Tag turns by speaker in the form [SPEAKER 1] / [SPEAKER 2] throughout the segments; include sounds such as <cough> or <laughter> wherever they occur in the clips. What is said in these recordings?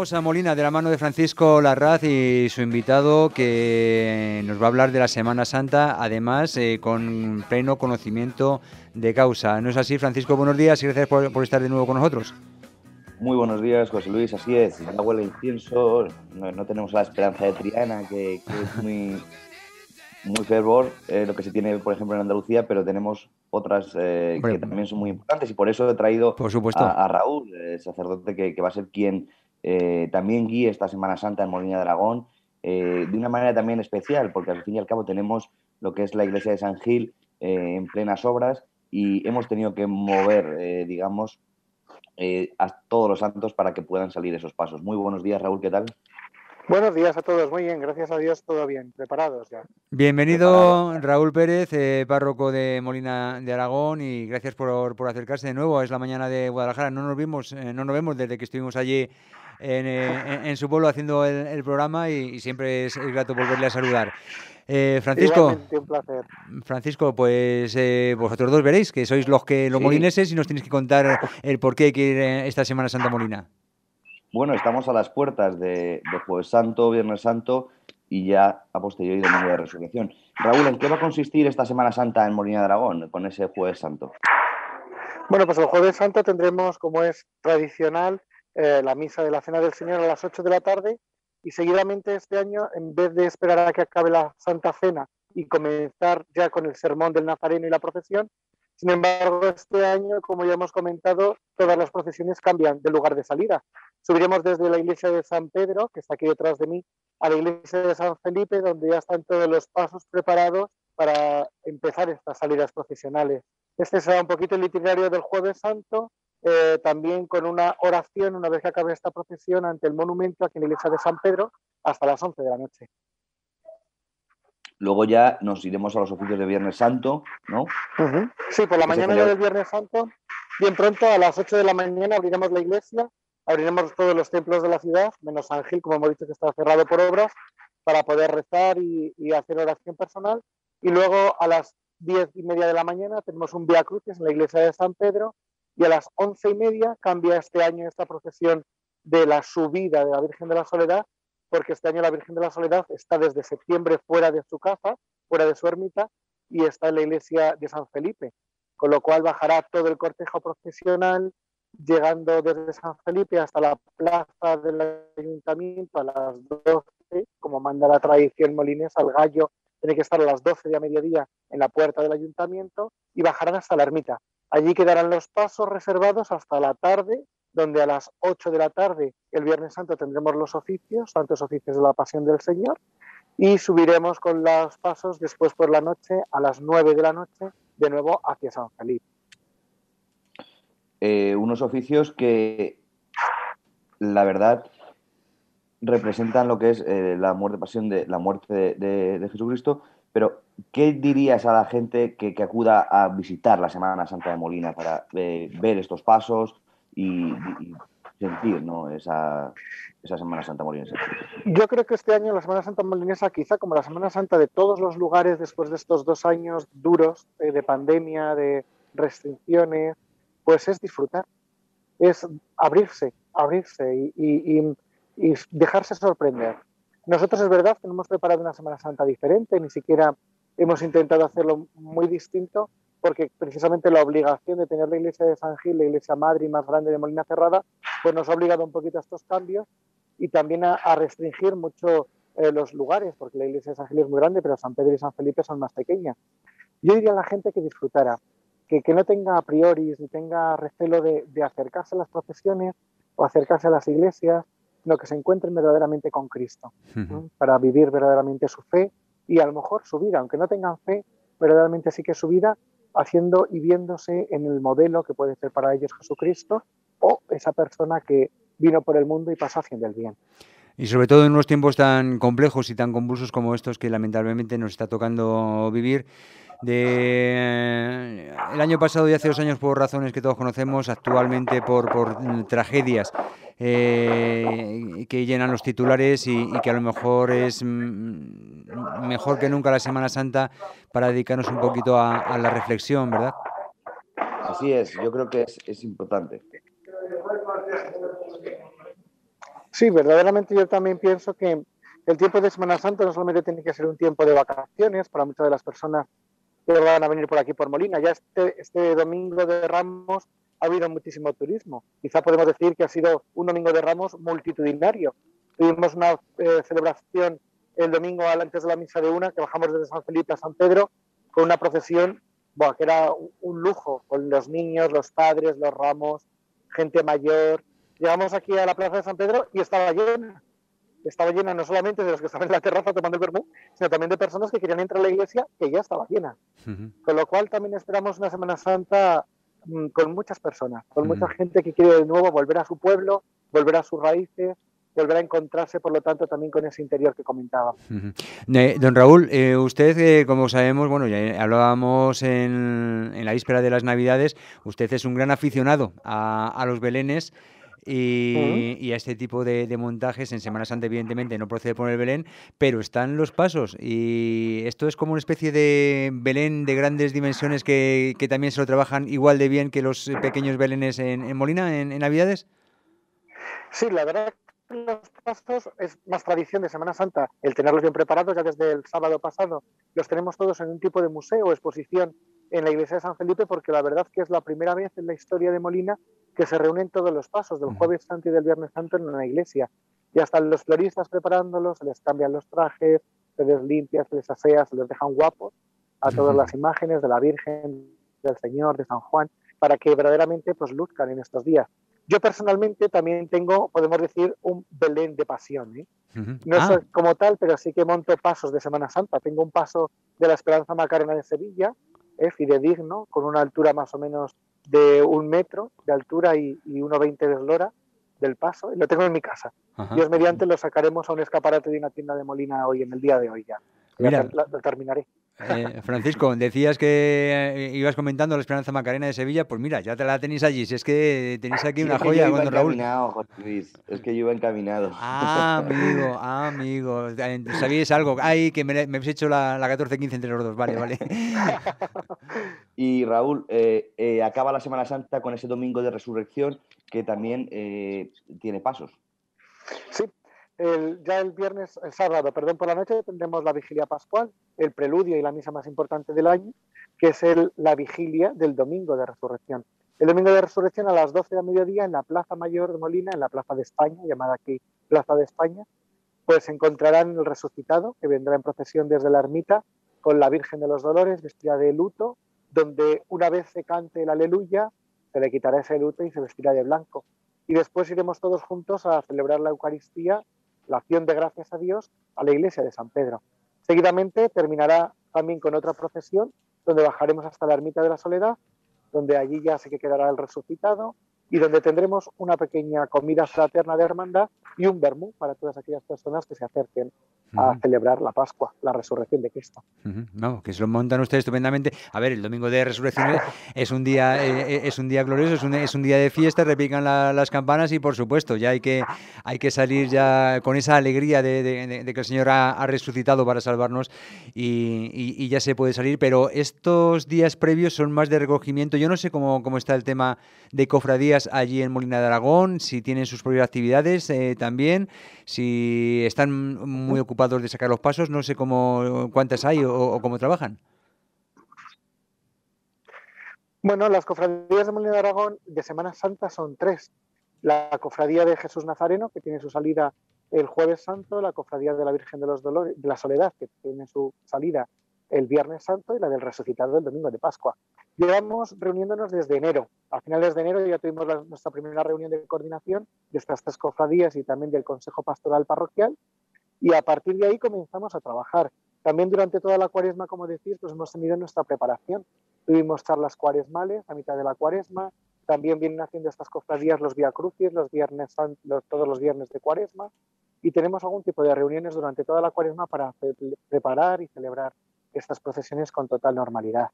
[SPEAKER 1] vamos a Molina de la mano de Francisco Larraz y su invitado que nos va a hablar de la Semana Santa, además eh, con pleno conocimiento de causa. ¿No es así, Francisco? Buenos días y gracias por, estar de nuevo con nosotros.
[SPEAKER 2] Muy buenos días, José Luis. Así es, ya huele incienso, no, tenemos la esperanza de Triana, que, es muy, muy fervor, eh, lo que se tiene, por ejemplo, en Andalucía, pero tenemos otras eh, que también son muy importantes y por eso he traído
[SPEAKER 1] por supuesto.
[SPEAKER 2] A, Raúl, el sacerdote que, que, va a ser quien eh, también guíe esta Semana Santa en Molina de Aragón, de una manera también especial, porque al fin y al cabo tenemos lo que es la iglesia de San Gil en plenas obras y hemos tenido que mover, digamos, a todos los santos para que puedan salir esos pasos. Muy buenos días, Raúl, ¿qué tal?
[SPEAKER 3] Buenos días a todos, muy bien, gracias a Dios, todo bien, preparados ya.
[SPEAKER 1] Bienvenido Raúl Pérez, eh, párroco de Molina de Aragón y gracias por, acercarse de nuevo, es la mañana de Guadalajara, no nos vimos, eh, no nos vemos desde que estuvimos allí en, eh, su pueblo haciendo el, programa y, siempre es, grato volverle a saludar. Francisco,
[SPEAKER 3] un placer.
[SPEAKER 1] Francisco, pues vosotros dos veréis que sois los que los molineses y nos tenéis que contar el por qué hay que ir esta Semana Santa Molina.
[SPEAKER 2] Bueno, estamos a las puertas de, Jueves Santo, Viernes Santo y ya a posteriori Domingo de Resurrección. Raúl, ¿en qué va a consistir esta Semana Santa en Molina de Aragón con ese Jueves Santo?
[SPEAKER 3] Bueno, pues el Jueves Santo tendremos, como es tradicional, eh, la misa de la Cena del Señor a las 8 de la tarde y seguidamente este año, en vez de esperar a que acabe la Santa Cena y comenzar ya con el sermón del Nazareno y la procesión, sin embargo, este año, como ya hemos comentado, todas las procesiones cambian de lugar de salida. Subiremos desde la iglesia de San Pedro, que está aquí detrás de mí, a la iglesia de San Felipe, donde ya están todos los pasos preparados para empezar estas salidas procesionales. Este será un poquito el itinerario del Jueves Santo, eh, también con una oración una vez que acabe esta procesión ante el monumento aquí en la iglesia de San Pedro hasta las 11 de la noche.
[SPEAKER 2] Luego ya nos iremos a los oficios de Viernes Santo, ¿no?
[SPEAKER 3] Sí, por la mañana del Viernes Santo, bien pronto, a las 8 de la mañana abriremos la iglesia, abriremos todos los templos de la ciudad, menos San Gil, como hemos dicho que está cerrado por obras, para poder rezar y, hacer oración personal. Y luego a las 10 y media de la mañana tenemos un Via Crucis en la iglesia de San Pedro y a las 11 y media cambia este año esta procesión de la subida de la Virgen de la Soledad porque este año la Virgen de la Soledad está desde septiembre fuera de su casa, fuera de su ermita, y está en la iglesia de San Felipe, con lo cual bajará todo el cortejo profesional, llegando desde San Felipe hasta la plaza del ayuntamiento a las 12, como manda la tradición molinesa, el gallo tiene que estar a las 12 de a mediodía en la puerta del ayuntamiento y bajarán hasta la ermita. Allí quedarán los pasos reservados hasta la tarde donde a las 8 de la tarde, el Viernes Santo, tendremos los oficios, santos oficios de la Pasión del Señor, y subiremos con los pasos después por la noche, a las 9 de la noche, de nuevo hacia San Felipe.
[SPEAKER 2] Eh, unos oficios que, la verdad, representan lo que es eh, la muerte, pasión de la muerte de, Jesucristo, pero ¿qué dirías a la gente que, acuda a visitar la Semana Santa de Molina para eh, ver estos pasos, y, sentir ¿no? esa, esa Semana Santa molinesa.
[SPEAKER 3] Yo creo que este año la Semana Santa molinesa, quizá como la Semana Santa de todos los lugares después de estos dos años duros eh, de pandemia, de restricciones, pues es disfrutar, es abrirse, abrirse y dejarse sorprender. Nosotros es verdad que no hemos preparado una Semana Santa diferente, ni siquiera hemos intentado hacerlo muy distinto, porque precisamente la obligación de tener la iglesia de San Gil, la iglesia madre y más grande de Molina Cerrada, pues nos ha obligado un poquito a estos cambios y también a, restringir mucho eh, los lugares, porque la iglesia de San Gil es muy grande, pero San Pedro y San Felipe son más pequeñas. Yo diría a la gente que disfrutara, que, que no tenga a priori ni tenga recelo de, de, acercarse a las procesiones o acercarse a las iglesias, sino que se encuentren verdaderamente con Cristo, para vivir verdaderamente su fe y a lo mejor su vida, aunque no tengan fe, verdaderamente sí que su vida haciendo y viéndose en el modelo que puede ser para ellos Jesucristo o esa persona que vino por el mundo y pasó haciendo el bien.
[SPEAKER 1] Y sobre todo en unos tiempos tan complejos y tan convulsos como estos que lamentablemente nos está tocando vivir, de el año pasado y hace dos años por razones que todos conocemos, actualmente por, por tragedias eh, que llenan los titulares y, que a lo mejor es mm, mejor que nunca la Semana Santa para dedicarnos un poquito a, la reflexión, ¿verdad?
[SPEAKER 2] Así es, yo creo que es, es importante.
[SPEAKER 3] Sí, verdaderamente yo también pienso que el tiempo de Semana Santa no solamente tiene que ser un tiempo de vacaciones para muchas de las personas que van a venir por aquí por Molina. Ya este, este domingo de Ramos ha habido muchísimo turismo. Quizá podemos decir que ha sido un domingo de Ramos multitudinario. Tuvimos una eh, celebración el domingo antes de la misa de una, que bajamos desde San Felipe a San Pedro, con una procesión que era un lujo, con los niños, los padres, los ramos, gente mayor. Llegamos aquí a la plaza de San Pedro y estaba llena. Estaba llena no solamente de los que estaban en la terraza tomando el vermú, sino también de personas que querían entrar a la iglesia, que ya estaba llena. Con lo cual también esperamos una Semana Santa mm, con muchas personas, con mucha gente que quiere de nuevo volver a su pueblo, volver a sus raíces, volver a encontrarse, por lo tanto, también con ese interior que comentaba.
[SPEAKER 1] don Raúl, eh, usted, eh, como sabemos, bueno, ya hablábamos en, la víspera de las Navidades, usted es un gran aficionado a, los belenes. Y, a este tipo de, montajes en Semana Santa evidentemente no procede por el Belén, pero están los pasos y esto es como una especie de Belén de grandes dimensiones que, también se lo trabajan igual de bien que los pequeños Belenes en, Molina en, en, Navidades.
[SPEAKER 3] Sí, la verdad los pasos es más tradición de Semana Santa el tenerlos bien preparados. Ya desde el sábado pasado los tenemos todos en un tipo de museo o exposición en la iglesia de San Felipe, porque la verdad que es la primera vez en la historia de Molina que se reúnen todos los pasos del Jueves Santo y del Viernes Santo en una iglesia. Ya están los floristas preparándolos, se les cambian los trajes, se les limpia, se les asea, se les dejan guapos a todas las imágenes de la Virgen, del Señor, de San Juan, para que verdaderamente pues luzcan en estos días. Yo personalmente también tengo, podemos decir, un Belén de pasión. ¿eh? No ah. como tal, pero sí que monto pasos de Semana Santa. Tengo un paso de la Esperanza Macarena de Sevilla, ¿eh? fidedigno, con una altura más o menos de un metro de altura y, y 1,20 de eslora del paso, y lo tengo en mi casa. Dios mediante lo sacaremos a un escaparate de una tienda de Molina hoy, en el día de hoy ya. Mira, lo terminaré.
[SPEAKER 1] Eh, Francisco, decías que eh, ibas comentando la Esperanza Macarena de Sevilla, pues mira, ya te la tenéis allí, si es que tenéis aquí una joya
[SPEAKER 2] con Raúl. es que yo iba encaminado.
[SPEAKER 1] Ah, <laughs> amigo, ah, amigo, sabíais algo, ay, que me, me habéis hecho la, la 14-15 entre los dos, vale, vale. <laughs>
[SPEAKER 2] y Raúl, eh, acaba la Semana Santa con ese domingo de resurrección que también tiene pasos.
[SPEAKER 3] Sí, ya el viernes, el sábado, perdón, por la noche tendremos la vigilia pascual, el preludio y la misa más importante del año, que es el, la vigilia del domingo de resurrección. El domingo de resurrección a las 12 de mediodía en la Plaza Mayor de Molina, en la Plaza de España, llamada aquí Plaza de España, pues encontrarán el resucitado que vendrá en procesión desde la ermita con la Virgen de los Dolores vestida de luto, donde una vez se cante el aleluya, se le quitará ese luto y se vestirá de blanco. Y después iremos todos juntos a celebrar la Eucaristía la acción de gracias a Dios a la iglesia de San Pedro. Seguidamente terminará también con otra procesión donde bajaremos hasta la ermita de la Soledad, donde allí ya sé que quedará el resucitado y donde tendremos una pequeña comida fraterna de hermandad y un vermú para todas aquellas personas que se acerquen a celebrar la Pascua, la resurrección de Cristo.
[SPEAKER 1] Vamos, que se lo montan ustedes estupendamente. A ver, el domingo de resurrección es un día, eh, eh, es un día glorioso, es un, es un día de fiesta, repican las campanas y por supuesto ya hay que, hay que salir ya con esa alegría de, que el Señor ha, resucitado para salvarnos y, ya se puede salir, pero estos días previos son más de recogimiento. Yo no sé cómo, cómo está el tema de cofradías allí en Molina de Aragón, si tienen sus propias actividades eh, también, si están muy ocupados de sacar los pasos, no sé cómo cuántas hay o, cómo trabajan.
[SPEAKER 3] Bueno, las cofradías de Molina de Aragón de Semana Santa son tres. La cofradía de Jesús Nazareno, que tiene su salida el jueves santo, la cofradía de la Virgen de los Dolores, de la Soledad, que tiene su salida el Viernes Santo, y la del Resucitado el Domingo de Pascua. Llevamos reuniéndonos desde enero. A finales de enero ya tuvimos nuestra primera reunión de coordinación de estas tres cofradías y también del Consejo Pastoral Parroquial y a partir de ahí comenzamos a trabajar. También durante toda la cuaresma, como decís, pues hemos tenido nuestra preparación. Tuvimos charlas cuaresmales a mitad de la cuaresma, también vienen haciendo estas cofradías los Vía Crucis, los viernes, todos los viernes de cuaresma, y tenemos algún tipo de reuniones durante toda la cuaresma para preparar y celebrar estas procesiones con total normalidad.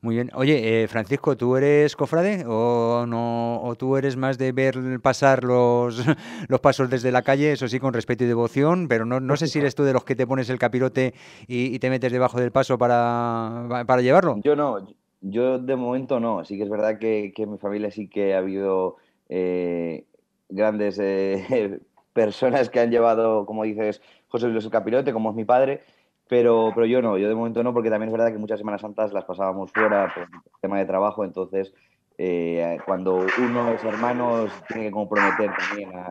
[SPEAKER 1] Muy bien. Oye, eh, Francisco, ¿tú eres cofrade o no o tú eres más de ver pasar los, <laughs> los pasos desde la calle, eso sí, con respeto y devoción, pero no, no sé si eres tú de los que te pones el capirote y, te metes debajo del paso para, para, llevarlo?
[SPEAKER 2] Yo no, yo de momento no. Sí que es verdad que, en mi familia sí que ha habido eh, grandes eh, <laughs> personas que han llevado, como dices, José Luis el Capirote, como es mi padre, pero, pero yo no, yo de momento no, porque también es verdad que muchas Semanas Santas las pasábamos fuera por tema de trabajo, entonces eh, cuando uno es hermano tiene que comprometer también a,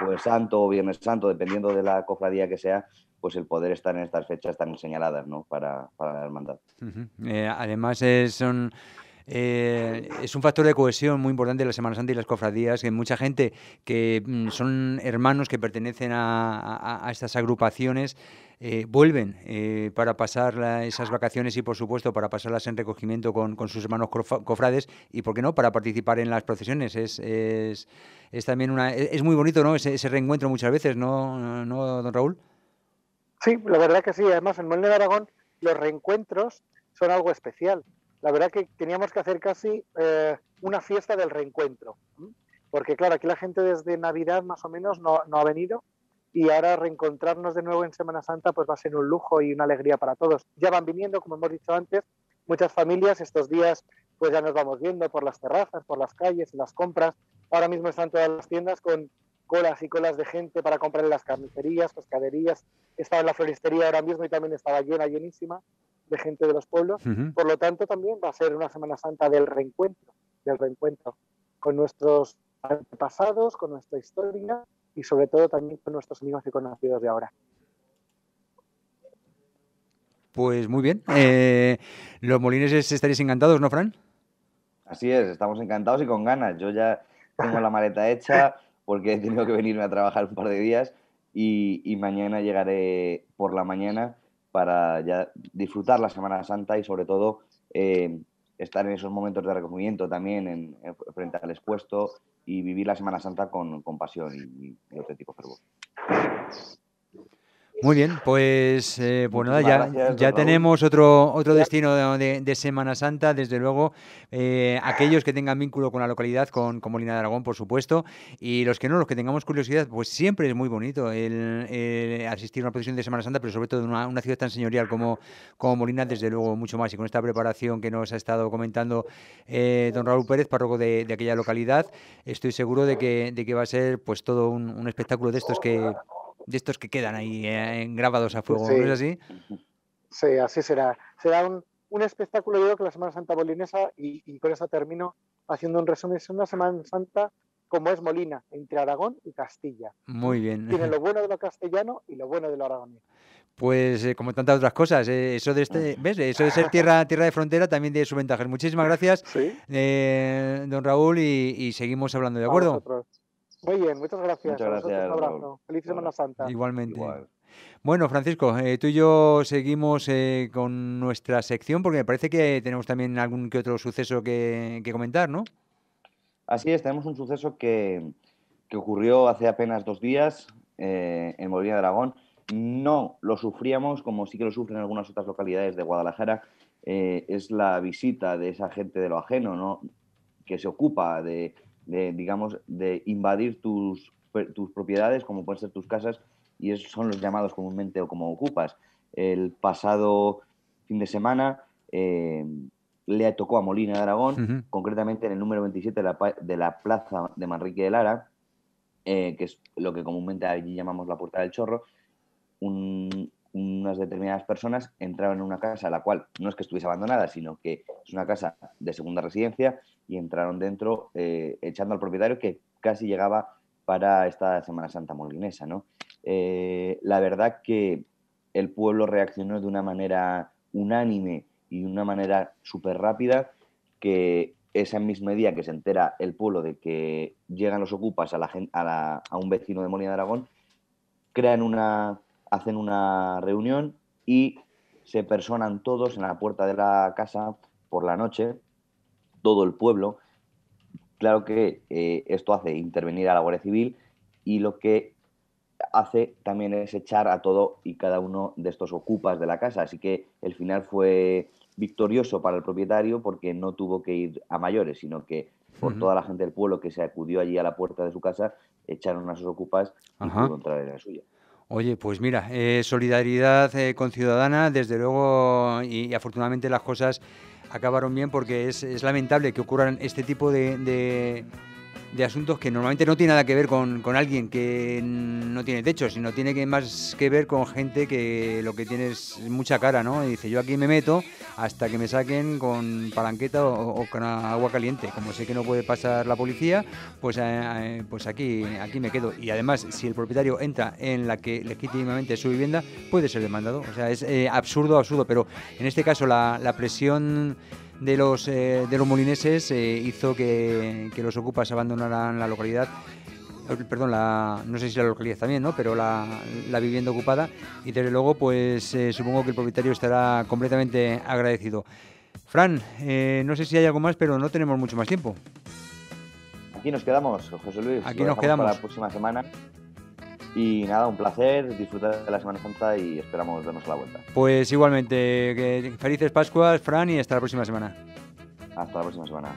[SPEAKER 2] Jueves Santo o Viernes Santo, dependiendo de la cofradía que sea, pues el poder estar en estas fechas tan señaladas ¿no? para, para la hermandad.
[SPEAKER 1] Eh, además, es, son, eh, es un factor de cohesión muy importante la Semana Santa y las cofradías, que mucha gente que mm, son hermanos que pertenecen a, estas agrupaciones eh, vuelven para pasar esas vacaciones y, por supuesto, para pasarlas en recogimiento con, sus hermanos cofrades y, ¿por qué no?, para participar en las procesiones. Es, es, también una, es, muy bonito, ¿no?, ese, reencuentro muchas veces, ¿no, ¿no don Raúl?
[SPEAKER 3] Sí, la verdad que sí. Además, en Molina de Aragón los reencuentros son algo especial. La verdad que teníamos que hacer casi eh, una fiesta del reencuentro. Porque claro, aquí la gente desde Navidad más o menos no, ha venido y ahora reencontrarnos de nuevo en Semana Santa pues va a ser un lujo y una alegría para todos. Ya van viniendo, como hemos dicho antes, muchas familias estos días pues ya nos vamos viendo por las terrazas, por las calles, las compras. Ahora mismo están todas las tiendas con colas y colas de gente para comprar en las carnicerías, pescaderías. Estaba en la floristería ahora mismo y también estaba llena, llenísima de gente de los pueblos. Por lo tanto, también va a ser una Semana Santa del reencuentro, del reencuentro con nuestros antepasados, con nuestra historia y sobre todo también con nuestros amigos y conocidos de ahora.
[SPEAKER 1] Pues muy bien. Eh, los molineses estaréis encantados, ¿no, Fran?
[SPEAKER 2] Así es, estamos encantados y con ganas. Yo ya tengo la maleta hecha, <laughs> porque he tenido que venirme a trabajar un par de días y, mañana llegaré por la mañana para ya disfrutar la Semana Santa y sobre todo eh, estar en esos momentos de recogimiento también en, frente al expuesto y vivir la Semana Santa con, pasión y, y auténtico fervor.
[SPEAKER 1] Muy bien, pues, eh, pues nada, ya, ya tenemos otro, otro destino de, Semana Santa, desde luego. Eh, aquellos que tengan vínculo con la localidad, con, con, Molina de Aragón, por supuesto, y los que no, los que tengamos curiosidad, pues siempre es muy bonito el, asistir a una procesión de Semana Santa, pero sobre todo en una, ciudad tan señorial como, como Molina, desde luego mucho más. Y con esta preparación que nos ha estado comentando eh, don Raúl Pérez, párroco de, aquella localidad, estoy seguro de que, de que va a ser pues todo un, un espectáculo de estos que de estos que quedan ahí eh, grabados a fuego, ¿no es así?
[SPEAKER 3] Sí, así será. Será un, un espectáculo, yo creo que la Semana Santa Bolinesa, y, y, con eso termino haciendo un resumen, es una Semana Santa como es Molina, entre Aragón y Castilla.
[SPEAKER 1] Muy bien.
[SPEAKER 3] Tiene lo <laughs> bueno de lo castellano y lo bueno de lo aragonés.
[SPEAKER 1] Pues eh, como tantas otras cosas, eh, eso de este, <laughs> ¿ves? Eso de ser tierra, tierra de frontera también tiene sus ventajas. Muchísimas gracias, don Raúl, y, y, seguimos hablando, ¿de acuerdo?
[SPEAKER 3] Muy bien, muchas gracias.
[SPEAKER 2] Muchas gracias.
[SPEAKER 3] Un abrazo. Feliz Semana Santa.
[SPEAKER 1] Igualmente. Bueno, Francisco, eh, tú y yo seguimos eh, con nuestra sección porque me parece que tenemos también algún que otro suceso que, comentar, ¿no?
[SPEAKER 2] Así es, tenemos un suceso que, ocurrió hace apenas dos días eh, en Molina de Aragón. No lo sufríamos como sí que lo sufren algunas otras localidades de Guadalajara. es la visita de esa gente de lo ajeno, ¿no? que se ocupa de, de, digamos, de invadir tus, tus propiedades, como pueden ser tus casas, y esos son los llamados comúnmente o como ocupas. El pasado fin de semana eh, le tocó a Molina de Aragón, concretamente en el número 27 de la, de la plaza de Manrique de Lara, eh, que es lo que comúnmente allí llamamos la Puerta del Chorro, unas determinadas personas entraban en una casa, la cual no es que estuviese abandonada, sino que es una casa de segunda residencia, y entraron dentro eh, echando al propietario que casi llegaba para esta Semana Santa molinesa. ¿no? Eh, la verdad que el pueblo reaccionó de una manera unánime y de una manera súper rápida que ese mismo día que se entera el pueblo de que llegan los ocupas a, la, a un vecino de Molina de Aragón, crean una, hacen una reunión y se personan todos en la puerta de la casa por la noche todo el pueblo. Claro que eh, esto hace intervenir a la Guardia Civil y lo que hace también es echar a todo y cada uno de estos ocupas de la casa. Así que el final fue victorioso para el propietario porque no tuvo que ir a mayores, sino que por toda la gente del pueblo que se acudió allí a la puerta de su casa, echaron a sus ocupas y pudo entrar en la suya.
[SPEAKER 1] Oye, pues mira, eh, solidaridad eh, con ciudadana, desde luego, y, afortunadamente las cosas acabaron bien porque es, lamentable que ocurran este tipo de, de asuntos que normalmente no tiene nada que ver con, con, alguien que no tiene techo, sino tiene que más que ver con gente que lo que tiene es mucha cara, ¿no? Y dice, yo aquí me meto hasta que me saquen con palanqueta o, con agua caliente. Como sé que no puede pasar la policía, pues, eh, eh, pues aquí, aquí me quedo. Y además, si el propietario entra en la que legítimamente es su vivienda, puede ser demandado. O sea, es eh, absurdo, absurdo, pero en este caso la, la presión de los, eh, de los molineses eh, hizo que, los ocupas abandonaran la localidad eh, perdón, la, no sé si la localidad también, ¿no? pero la, la vivienda ocupada y desde luego pues supongo que el propietario estará completamente agradecido. Fran, no sé si hay algo más, pero no tenemos mucho más tiempo.
[SPEAKER 2] Aquí nos quedamos, José Luis.
[SPEAKER 1] Aquí nos quedamos.
[SPEAKER 2] Para la próxima semana. Y nada, un placer, disfrutar de la Semana Santa y esperamos vernos a la vuelta.
[SPEAKER 1] Pues igualmente, felices Pascuas, Fran, y hasta la próxima semana.
[SPEAKER 2] Hasta la próxima semana.